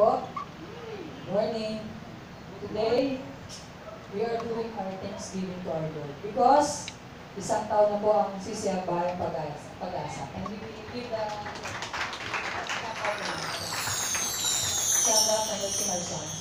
po. Morning. Today, we are doing our Thanksgiving to our Lord because isang taon na po ang sisiyang sisiyabay pag-asa. Pag And we will give the Sana, panood si Marcia.